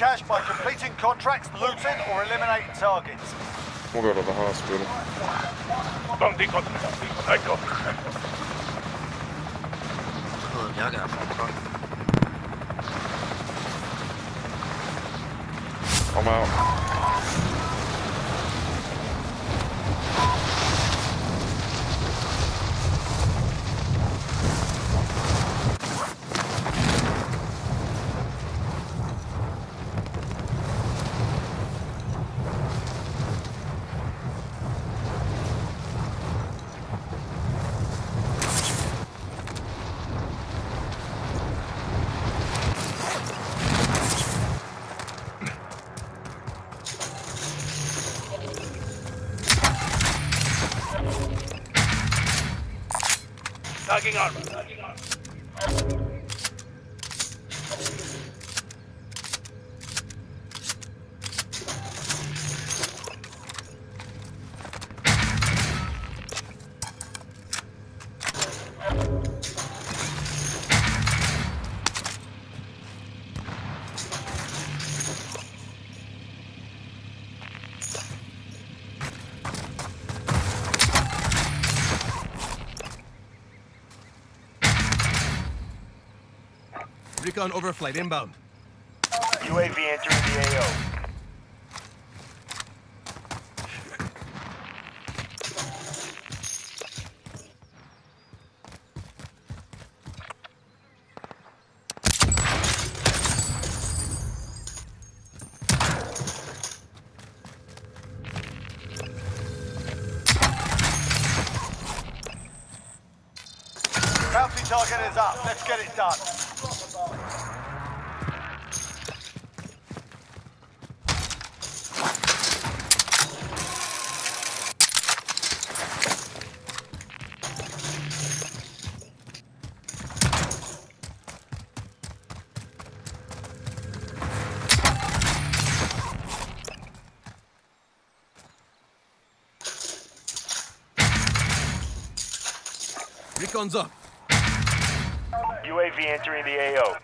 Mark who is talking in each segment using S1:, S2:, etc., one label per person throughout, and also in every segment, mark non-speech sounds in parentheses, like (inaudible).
S1: cash by completing contracts, looting, or eliminating targets.
S2: We'll go to the hospital.
S3: Bounty contract. I copy.
S4: Oh, y'all got phone call.
S2: I'm out.
S3: Tagging armor.
S5: Recon overflight inbound.
S3: UAV entering the AO.
S1: Target is up. Let's get it done.
S5: Recon's up.
S3: UAV entering the AO.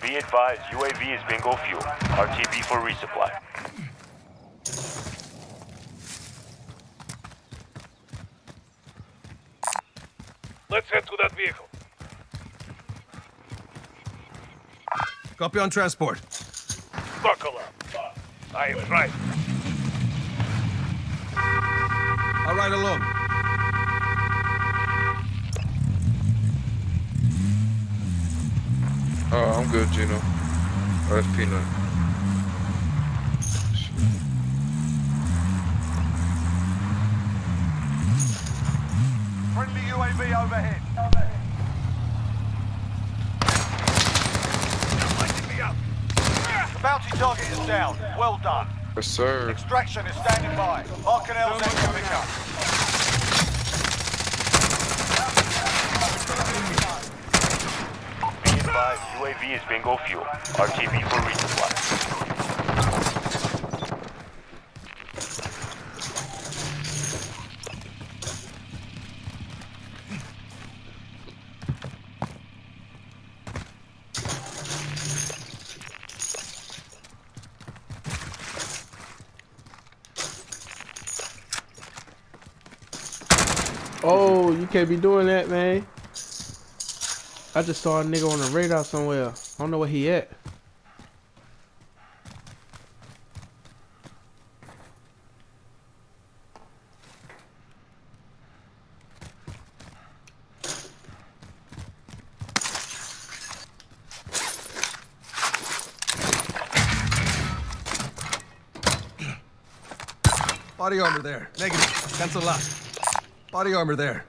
S3: Be advised, UAV is bingo fuel. RTB for resupply. Let's head to that vehicle.
S5: Copy on transport.
S3: Buckle up. I am right.
S5: I'll ride along.
S2: Oh, I'm good, Gino. Oh, that's Peanut.
S1: Friendly UAV overhead.
S3: Me.
S1: The bounty target is down. Well done.
S2: Yes, sir.
S1: Extraction is standing by. Harkinell's incoming.
S3: Be advised, UAV is bingo fuel. RTB for resupply.
S6: Oh, you can't be doing that, man. I just saw a nigga on the radar somewhere. I don't know where he at.
S5: Body armor there. Negative. Cancel last. Body armor there.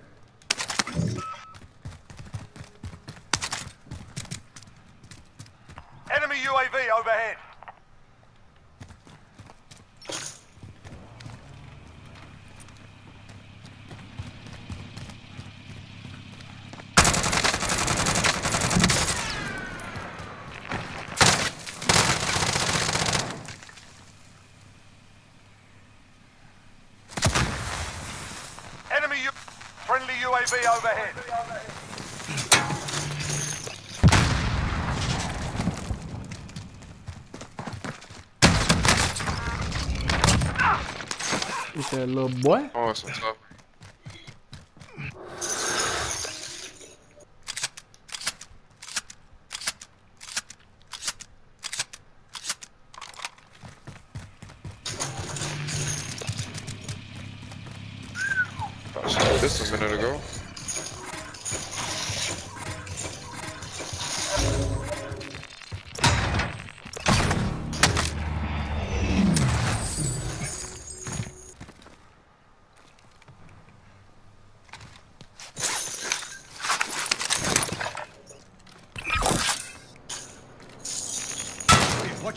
S1: UAV overhead.
S6: You said little boy?
S2: Oh, it's on top.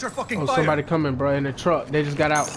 S5: Your fucking
S6: Oh,
S5: fire.
S6: somebody coming, bro, in the truck. They just got out.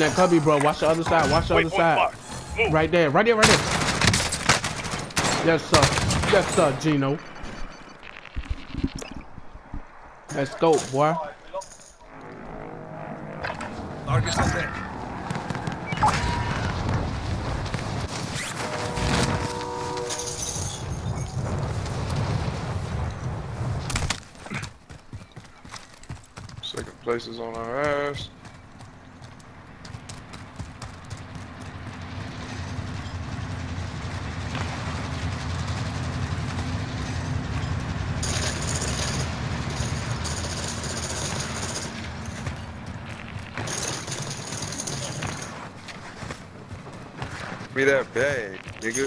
S7: In
S6: that cubby, bro. Watch the other side. Watch the other side. Right there. Right there. Right there. Yes, sir. Yes, sir, Gino. Let's go, boy.
S5: Target's on deck.
S2: Second place is on our ass. Me that bag, nigga.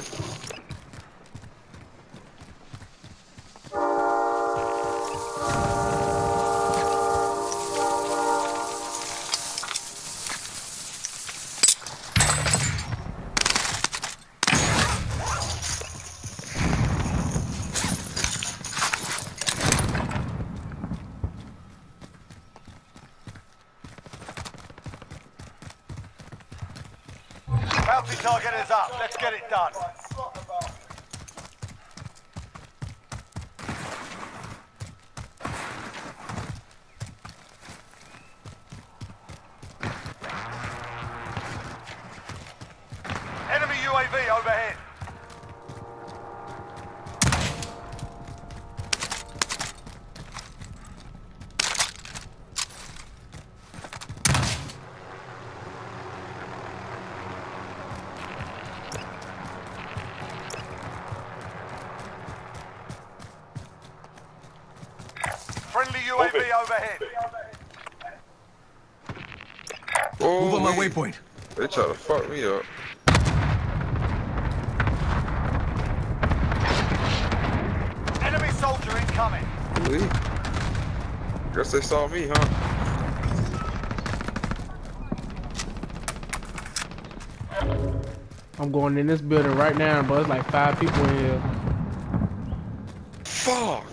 S1: Bounty target is up. Let's get it done. Enemy UAV overhead. Friendly UAV overhead.
S5: Move on my
S2: Oh,
S5: waypoint.
S2: They try to fuck me up.
S1: Enemy soldier incoming.
S2: Really? Guess they saw me, huh?
S6: I'm going in this building right now, but it's like five people in here.
S2: Fuck.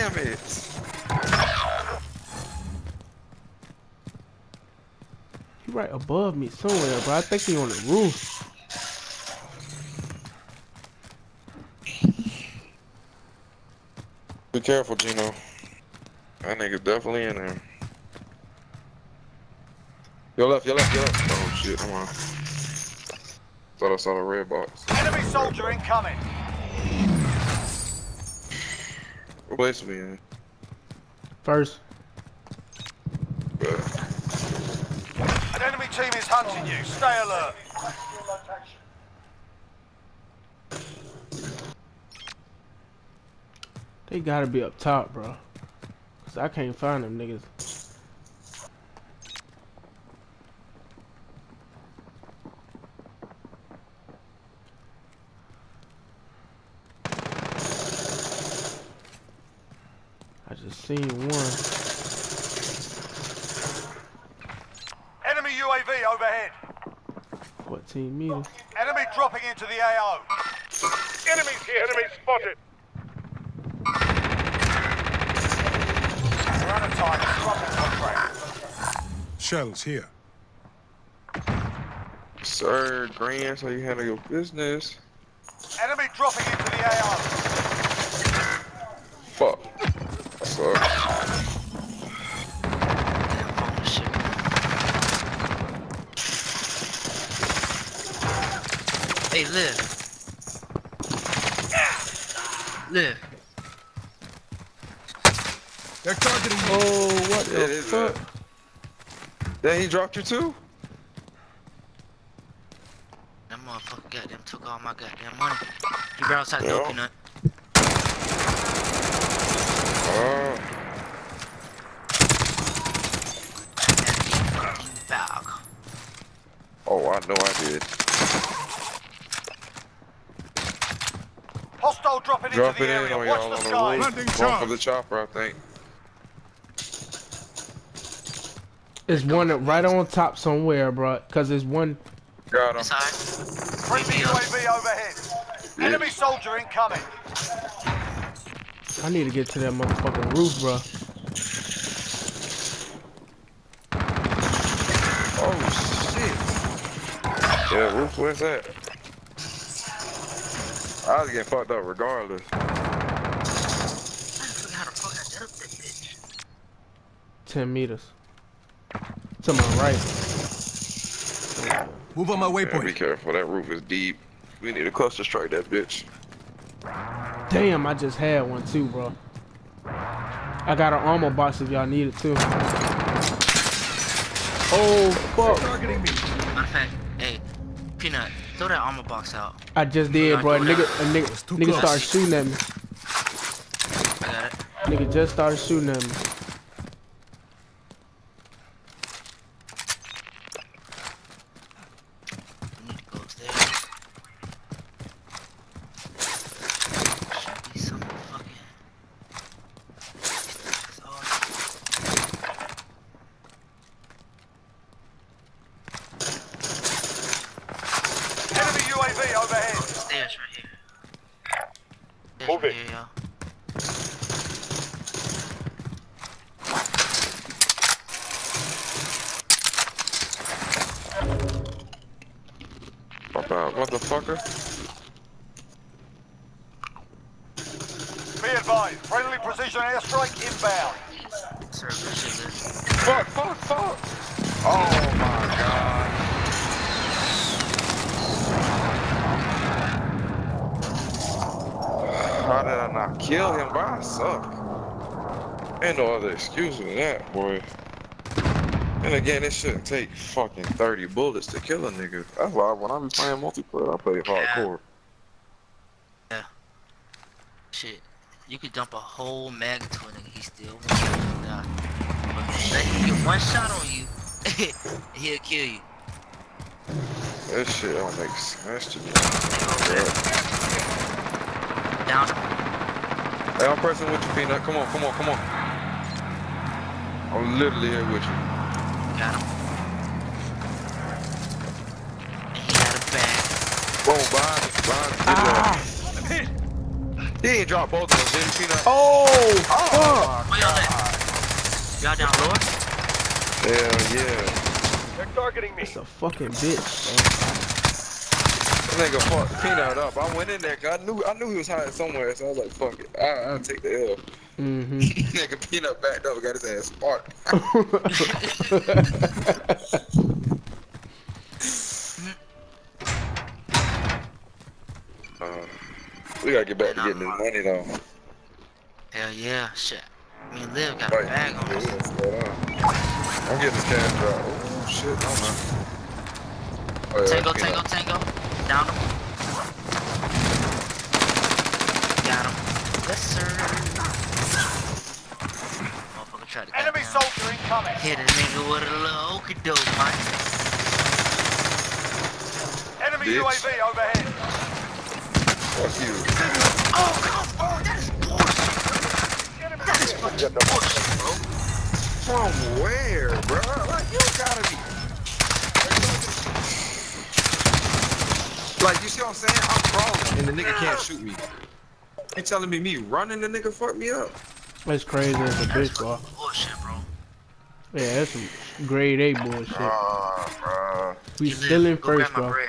S2: Damn it.
S6: He right above me somewhere, but I think he on the roof.
S2: Be careful, Gino. That nigga definitely in there. Yo left, yo left, yo left. Oh shit, I'm on. Thought I saw the red box.
S1: Enemy soldier incoming.
S2: What place we in?
S6: First.
S2: But
S1: An enemy team is hunting you. Stay alert.
S6: They gotta be up top, bro. Cause I can't find them niggas. I just seen one.
S1: Enemy UAV overhead.
S6: 14 meters.
S1: Enemy dropping into the AO.
S7: Enemies here. Enemy spotted.
S1: We're out of time. Dropping contract.
S5: Shells here.
S2: Sir, Grant, so you handle your business.
S4: Live.
S5: They're targeting me.
S6: Oh, what
S2: Yeah, it
S6: the
S2: is
S6: fuck?
S2: that. Then he dropped you too?
S4: That motherfucker got goddamn took all my goddamn money. You brought outside the
S2: Yeah.
S4: door, peanut.
S2: Oh. Uh.
S4: That fucking bag.
S2: Oh, I know I did.
S1: Dropping
S2: Drop
S1: into
S2: it oh,
S1: the
S2: in
S1: area.
S2: on
S1: Watch
S2: y'all
S1: the
S2: on the roof.
S5: Landing
S2: Going
S5: charge.
S2: for the chopper, I think.
S6: It's one right on top somewhere, bro. Cause there's one.
S2: Got him.
S4: Inside.
S1: Friendly UAV overhead. Enemy soldier incoming.
S6: I need to get to that motherfucking roof, bro.
S2: Oh, shit. Yeah, roof, where's that? I was getting fucked up regardless.
S4: I forgot how the fuck up that bitch.
S6: 10 meters. To my right.
S5: Move on my
S2: Yeah, be careful, that roof is deep. We need a cluster strike that bitch.
S6: Damn, I just had one too, bro. I got an armor box if y'all need it too. Oh fuck!
S5: Targeting me.
S4: Matter of fact, hey, peanut, throw that armor box out.
S6: I just did, bro. A nigga, a nigga, nigga
S5: close.
S6: started shooting at me.
S4: I got it.
S6: Nigga just started shooting at me.
S4: We need to go upstairs. Should be some fucking. That's all.
S1: Enemy UAV overhead.
S4: Stairs right here. Stairs
S7: Move
S4: right
S7: it.
S4: Here, y'all.
S2: Pop out, motherfucker.
S1: Be advised. Friendly precision airstrike inbound.
S4: Sir, appreciate it.
S2: Fuck, fuck, fuck. Oh my god. How did I not kill him? But I suck. Ain't no other excuse than that, boy. And again, it shouldn't take fucking 30 bullets to kill a nigga. That's why when I be playing multiplayer, I play hardcore.
S4: Shit. You could dump a whole mag into a nigga, he still won't die. But let him get one shot on you, (laughs) he'll kill you.
S2: That shit don't make sense to me.
S4: Down.
S2: Hey, I'm pressing with you, Peanut. Come on, come on, come on. I'm literally here with you.
S4: Got him. And he had a bag.
S2: Boom, behind me, behind me.
S6: Ah!
S2: He ain't dropped both of them, did he, Peanut?
S6: Oh fuck!
S4: Where y'all at? Y'all down lower?
S2: Hell yeah.
S7: They're targeting me.
S6: It's a fucking bitch.
S2: That nigga fucked Peanut up. I went in there 'cause I knew I knew he was hiding somewhere, so I was like, fuck it. I, I'll take the L.
S6: Bro. Mm-hmm. (laughs)
S2: nigga Peanut backed up got his ass sparked. (laughs) (laughs) We gotta get back to getting this money though.
S4: Hell yeah, shit. Me and Liv got
S2: right.
S4: a bag on us.
S2: I'm getting this cash drop. Oh shit, I don't know. Oh, yeah,
S4: tango, tango, tango. Down him. Got him. Yes, sir. Motherfucker tried to Enemy down.
S1: soldier incoming.
S4: Hit a nigga with a little okey doke, man.
S1: Enemy
S2: Bitch.
S1: UAV overhead.
S2: Fuck you.
S4: Oh, come on, that is bullshit. That is fucking bullshit, bro.
S2: From where, bro? Like, you gotta be. Like, you see what I'm saying? I'm crawling and the nigga can't shoot me. He telling me me running the nigga fuck me up.
S6: That's crazy as a bitch, bro.
S4: bullshit, bro.
S6: Yeah, that's some grade A bullshit.
S2: Ah, bro.
S6: We
S4: You
S6: still in first, bro.
S4: bread.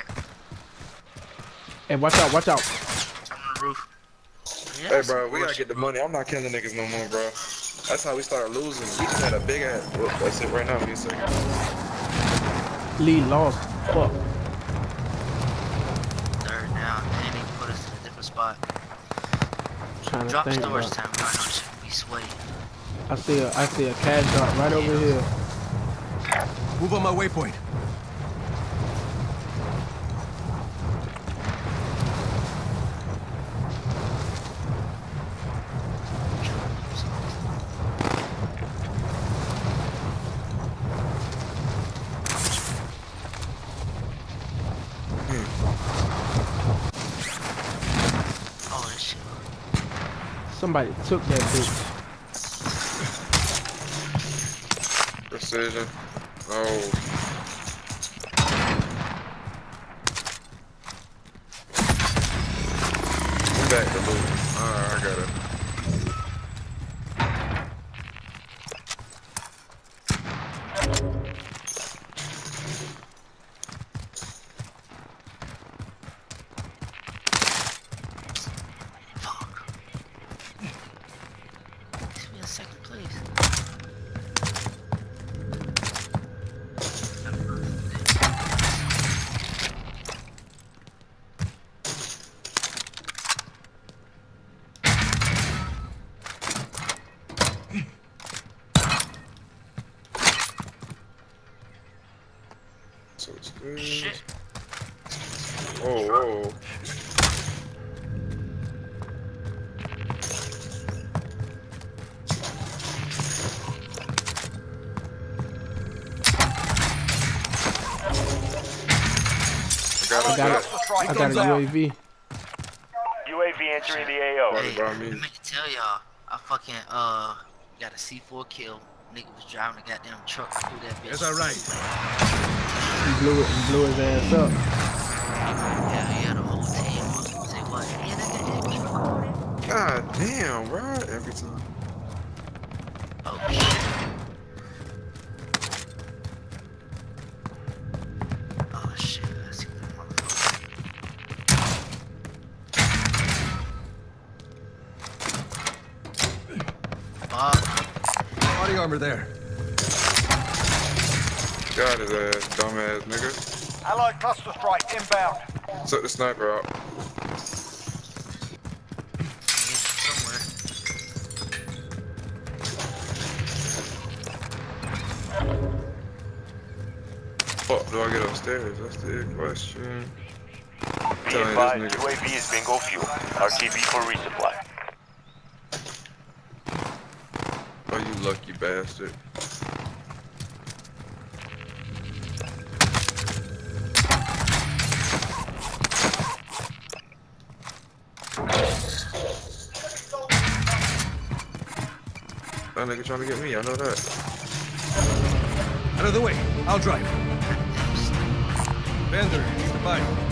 S6: Hey, watch out, watch out.
S4: I'm on the roof. Yeah,
S2: Hey, bro, we gotta get the money. I'm not killing niggas no more, bro. That's how we started losing. We just had a big ass. Well, that's it right now. Give me a second.
S6: Lead lost. Fuck.
S4: Third down, and he put us in a different spot.
S6: trying to
S4: Drop
S6: think.
S4: storage
S6: Bro.
S4: time, bro. I know shit be sweaty.
S6: I see a, I see a cash drop right over here.
S5: Move on my waypoint.
S4: Oh, this shit.
S6: Somebody took that bitch.
S2: Precision. Oh. I got
S6: a UAV.
S3: UAV entering the AO.
S2: Right
S4: Hey,
S2: by
S4: let
S2: me.
S4: me tell y'all, I fucking uh got a C4 kill. Nigga was driving a goddamn truck through that bitch.
S5: That's all right.
S6: He blew it and blew his ass up.
S4: Yeah, he had whole team. Say what? Yeah, that goddamn keep.
S2: God damn, bro. Every time.
S4: Oh Fuck.
S5: Body armor there.
S2: Got his ass, dumbass nigga.
S1: Allied cluster strike inbound.
S2: Took the sniper out.
S4: He's.
S2: Fuck, do I get upstairs? That's the question.
S3: Be advised. UAV is bingo fuel. RTB for resupply.
S2: Oh, you lucky bastard. That nigga trying to get me, I know that.
S5: Out of the way. I'll drive. Bender.
S4: Got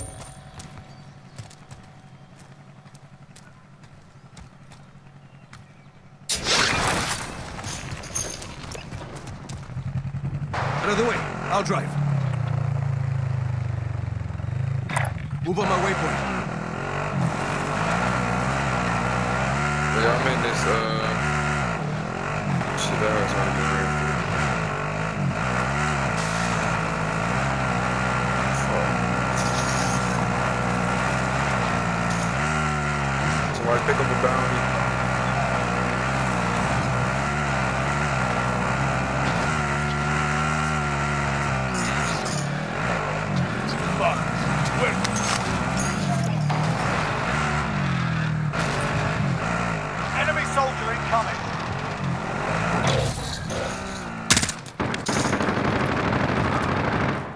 S5: of the way. I'll drive. Move on my waypoint.
S2: Yeah, I'm in this, uh, shit there. Fuck. Somebody pick up a bounty.
S7: Fuck. Wait.
S1: Enemy soldier incoming.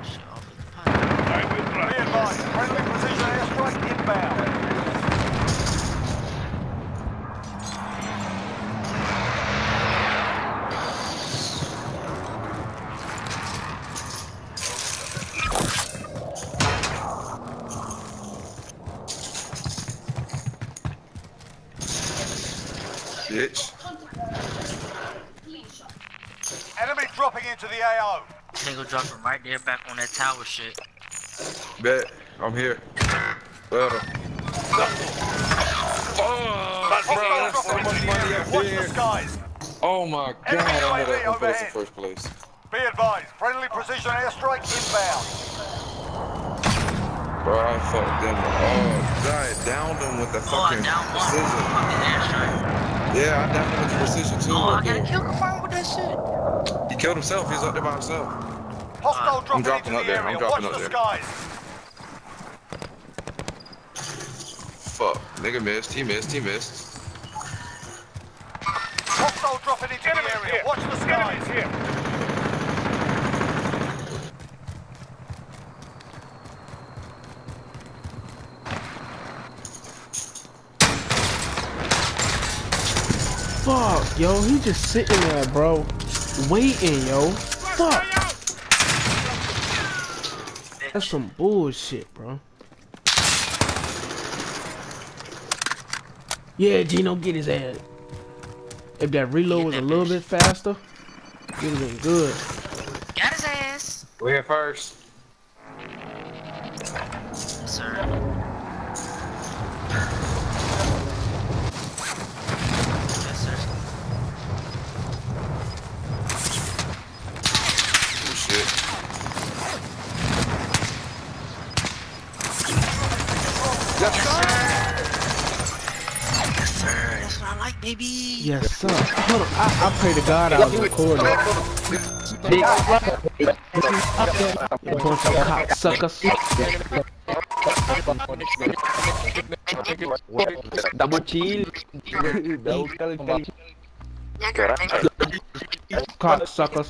S4: Shit off of the pipe.
S7: I will
S1: Be
S7: try.
S1: advised, friendly precision airstrike inbound.
S2: Bitch.
S1: Enemy dropping into the AO.
S4: Tango drop him right there back on that tower shit.
S2: Bet. I'm here. Better. Oh, bro, that's so much money up
S1: Watch the skies.
S2: Oh my god,
S1: Enemy
S2: I had
S1: UAV
S2: that one place in first place.
S1: Be advised, friendly precision airstrike inbound.
S2: Bro, I fucked them up. Oh, I downed them with the
S4: Oh, I
S2: fucking precision.
S4: Fucking airstrike.
S2: Yeah, I downed him with the precision too.
S4: Oh, I
S2: right
S4: gotta
S2: there.
S4: kill confirm with that shit.
S2: He killed himself. He's up there by himself.
S1: Hostile dropping
S2: dropping
S1: into
S2: up
S1: the
S2: there, I'm dropping
S1: Watch
S2: up
S1: the
S2: there.
S1: skies.
S2: Fuck. Nigga missed. He missed. He missed.
S1: Hostile dropping into the
S7: Enemies
S1: area.
S7: here.
S1: Watch the skies.
S7: Enemies here.
S6: Fuck, yo, he just sitting there, bro, waiting, yo. Fuck. That's some bullshit, bro. Yeah, Gino, get his ass. If that reload was a little bit faster, it would have been good.
S4: Got his ass.
S2: We're here first.
S4: Oh sir. Yes, sir. That's what I like, baby.
S6: Yes, sir. Hold on, I, I pray to God I was recording. A bunch of cocksuckers.
S8: Double chill.
S6: Cocksuckers.